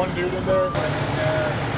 one dude in there.